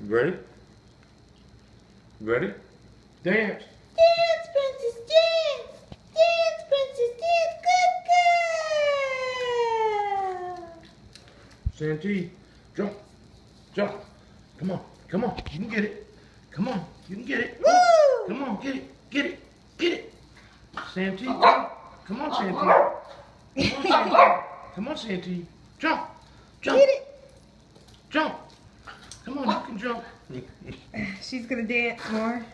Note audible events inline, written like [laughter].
Ready? Ready? Dance. Dance, princess, dance. Dance, princess, dance. Good girl. Santee, jump. Jump. Come on. Come on. You can get it. Come on. You can get it. Woo! Come on. Get it. Get it. Get it. Santee, uh-huh. jump. Come on, Santee. Uh-huh. Come on, Santee. [laughs] Come on, Santee. Jump. Jump. Get it. Jump. Come on, you can jump. She's gonna dance more.